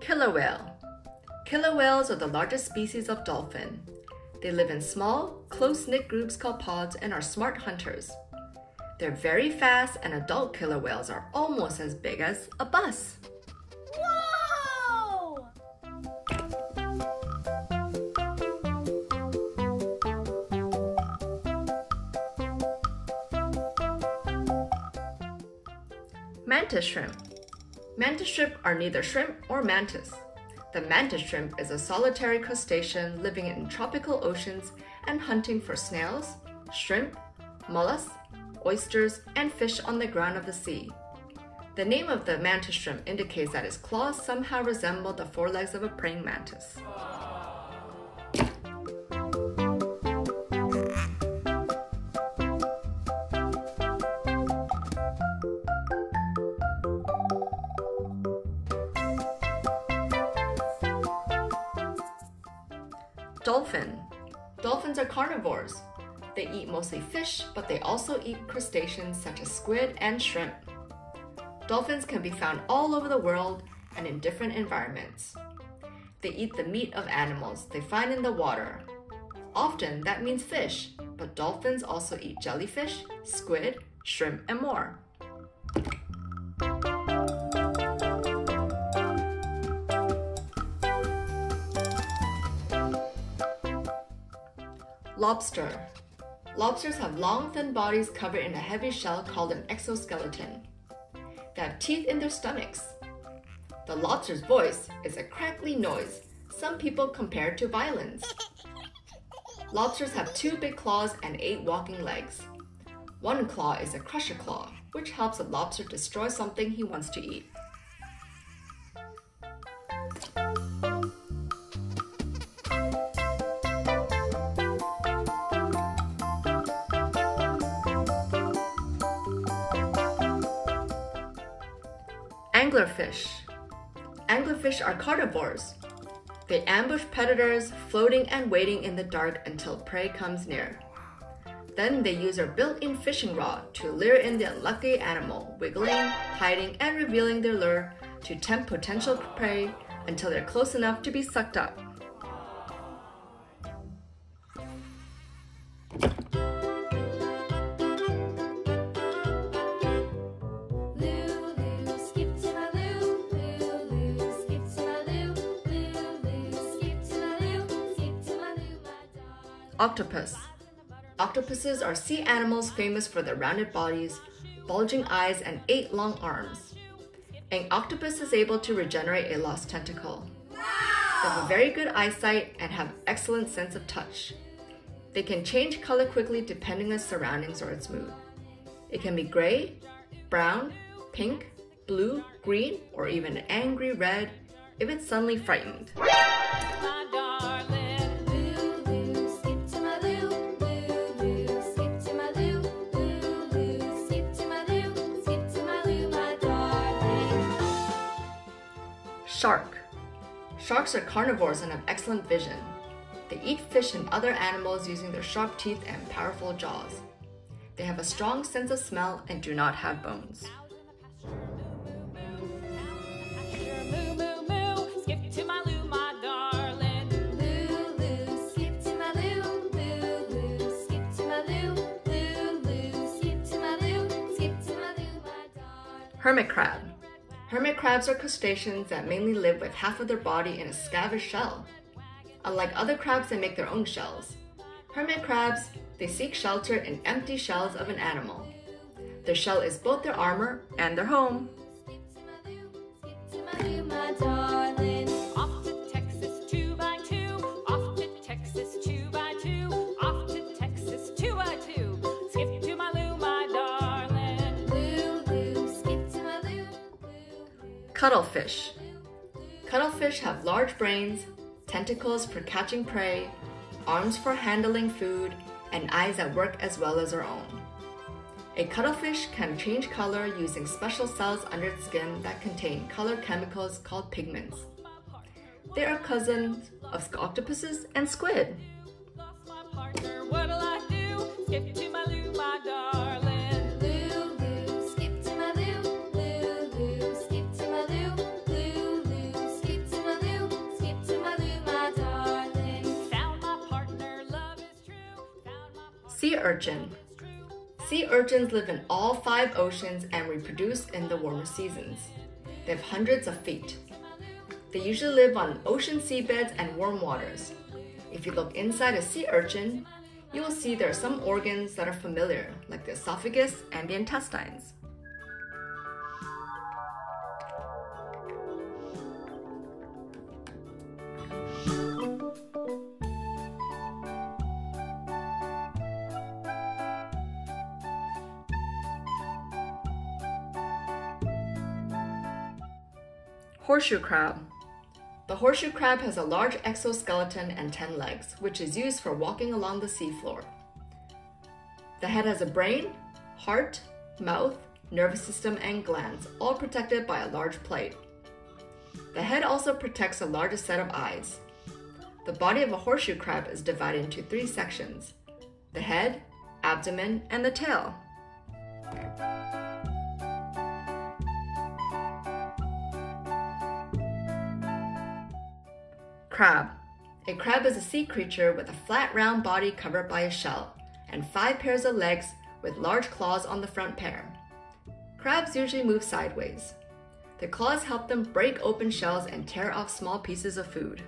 Killer whale. Killer whales are the largest species of dolphin. They live in small, close knit groups called pods and are smart hunters. They're very fast, and adult killer whales are almost as big as a bus. Whoa! Mantis shrimp. Mantis shrimp are neither shrimp or mantis. The mantis shrimp is a solitary crustacean living in tropical oceans and hunting for snails, shrimp, mollusks, oysters, and fish on the ground of the sea. The name of the mantis shrimp indicates that its claws somehow resemble the forelegs of a praying mantis. Dolphin. Dolphins are carnivores. They eat mostly fish, but they also eat crustaceans such as squid and shrimp. Dolphins can be found all over the world and in different environments. They eat the meat of animals they find in the water. Often that means fish, but dolphins also eat jellyfish, squid, shrimp, and more. Lobster. Lobsters have long, thin bodies covered in a heavy shell called an exoskeleton. They have teeth in their stomachs. The lobster's voice is a crackly noise some people compare to violins. Lobsters have two big claws and eight walking legs. One claw is a crusher claw, which helps a lobster destroy something he wants to eat. Anglerfish. Anglerfish are carnivores. They ambush predators, floating and waiting in the dark until prey comes near. Then they use their built in fishing rod to lure in the unlucky animal, wiggling, hiding, and revealing their lure to tempt potential prey until they're close enough to be sucked up. Octopus. Octopuses are sea animals famous for their rounded bodies, bulging eyes, and eight long arms. An octopus is able to regenerate a lost tentacle. They have a very good eyesight and have excellent sense of touch. They can change color quickly depending on surroundings or its mood. It can be gray, brown, pink, blue, green, or even an angry red if it's suddenly frightened. Shark. Sharks are carnivores and have excellent vision. They eat fish and other animals using their sharp teeth and powerful jaws. They have a strong sense of smell and do not have bones. Hermit crab. Hermit crabs are crustaceans that mainly live with half of their body in a scabious shell. Unlike other crabs that make their own shells, hermit crabs, they seek shelter in empty shells of an animal. Their shell is both their armor and their home. Cuttlefish. Cuttlefish have large brains, tentacles for catching prey, arms for handling food, and eyes that work as well as our own. A cuttlefish can change color using special cells under its skin that contain color chemicals called pigments. They are cousins of octopuses and squid. Sea urchin. Sea urchins live in all five oceans and reproduce in the warmer seasons. They have hundreds of feet. They usually live on ocean seabeds and warm waters. If you look inside a sea urchin, you will see there are some organs that are familiar, like the esophagus and the intestines. Horseshoe crab. The horseshoe crab has a large exoskeleton and 10 legs, which is used for walking along the seafloor. The head has a brain, heart, mouth, nervous system, and glands, all protected by a large plate. The head also protects a larger set of eyes. The body of a horseshoe crab is divided into three sections the head, abdomen, and the tail. Crab. A crab is a sea creature with a flat round body covered by a shell and five pairs of legs with large claws on the front pair. Crabs usually move sideways. The claws help them break open shells and tear off small pieces of food.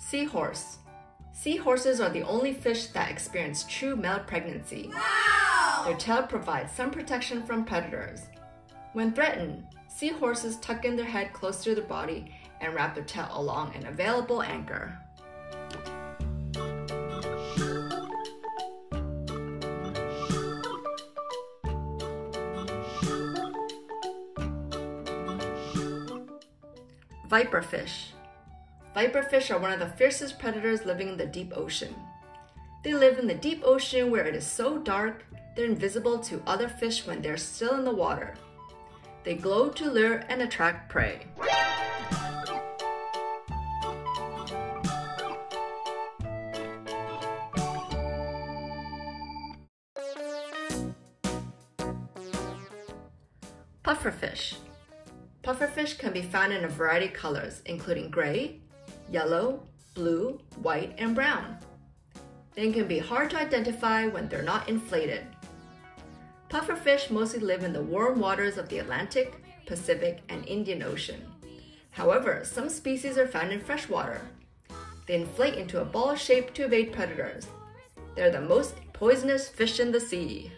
Seahorse. Seahorses are the only fish that experience true male pregnancy. Their tail provides some protection from predators. When threatened, seahorses tuck in their head close to their body and wrap their tail along an available anchor. Viperfish. Viperfish are one of the fiercest predators living in the deep ocean. They live in the deep ocean where it is so dark they're invisible to other fish when they're still in the water. They glow to lure and attract prey. Pufferfish. Pufferfish can be found in a variety of colors, including gray, yellow, blue, white, and brown. They can be hard to identify when they're not inflated. Pufferfish mostly live in the warm waters of the Atlantic, Pacific, and Indian Ocean. However, some species are found in freshwater. They inflate into a ball shape to evade predators. They're the most poisonous fish in the sea.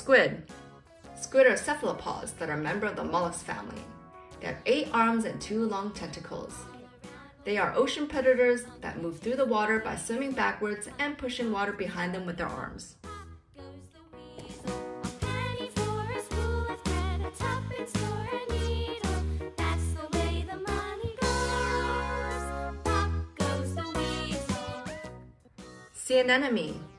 Squid. Squid are cephalopods that are a member of the mollusk family. They have eight arms and two long tentacles. They are ocean predators that move through the water by swimming backwards and pushing water behind them with their arms. Sea anemone.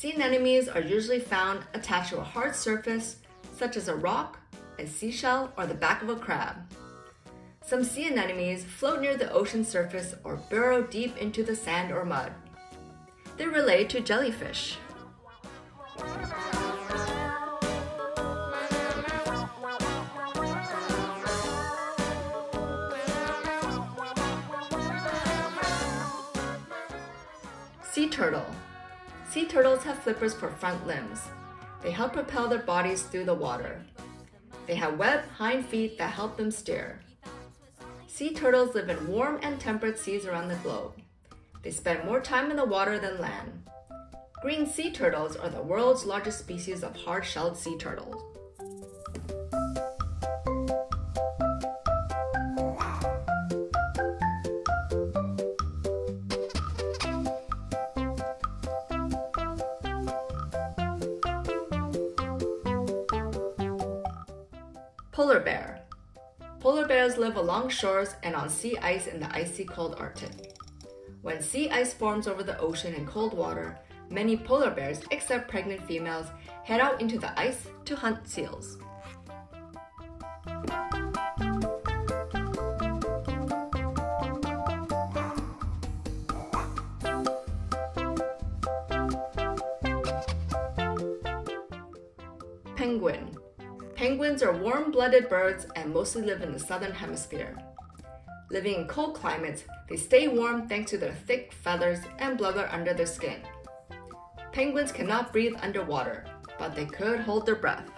Sea anemones are usually found attached to a hard surface, such as a rock, a seashell, or the back of a crab. Some sea anemones float near the ocean surface or burrow deep into the sand or mud. They're related to jellyfish. Sea turtle. Sea turtles have flippers for front limbs. They help propel their bodies through the water. They have webbed hind feet that help them steer. Sea turtles live in warm and temperate seas around the globe. They spend more time in the water than land. Green sea turtles are the world's largest species of hard shelled sea turtles. Polar bear. Polar bears live along shores and on sea ice in the icy cold Arctic. When sea ice forms over the ocean in cold water, Many polar bears, except pregnant females, head out into the ice to hunt seals. Penguin. Penguins are warm blooded birds and mostly live in the southern hemisphere. Living in cold climates, they stay warm thanks to their thick feathers and blubber under their skin. Penguins cannot breathe underwater, but they could hold their breath.